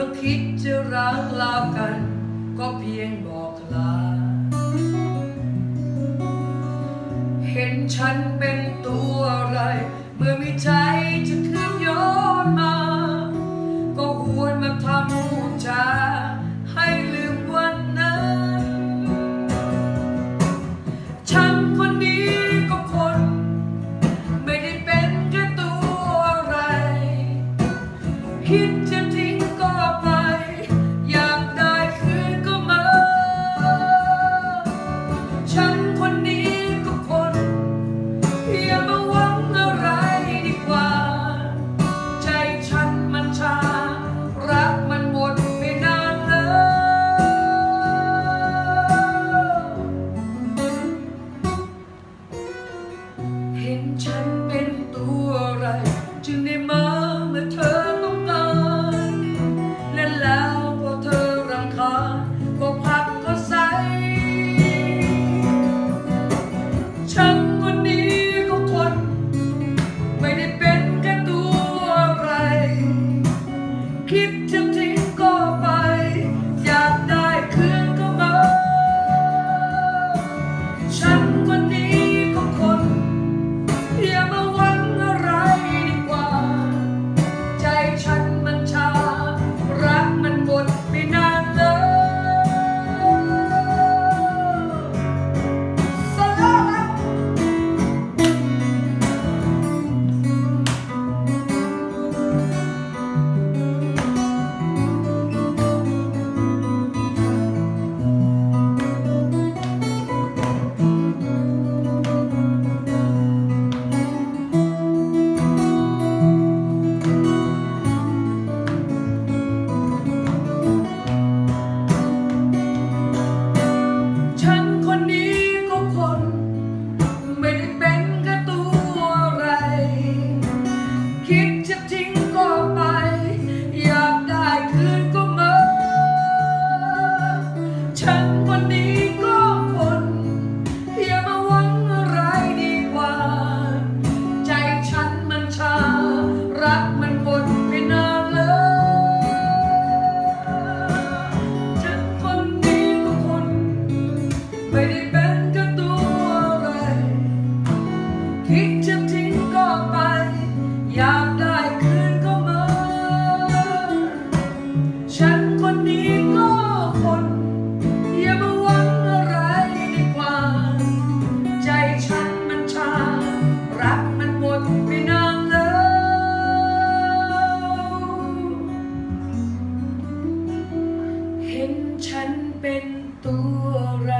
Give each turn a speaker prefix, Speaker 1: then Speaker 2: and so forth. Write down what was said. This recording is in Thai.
Speaker 1: มื่อคิดจะรักลากัน ก็เพียงบอกลา เห็นฉันเป็นตัวอะไร เมื่อมีใจจะขึ้นย้อนมา ก็หวนมาทำหูจาให้ลืมวันนั้น ฉันคนนี้ก็คน ไม่ได้เป็นแค่ตัวอะไรคิด ไม่ได้เป็นก็ตัวอะไร คิดจะทิ้งก็ไปยากได้คืนก็มา ฉันคนนี้ก็คน อย่ามาหวังอะไรดีกว่า ใจฉันมันชา รักมันหมดไปนานแล้ว เห็นฉันเป็นตัวอะไร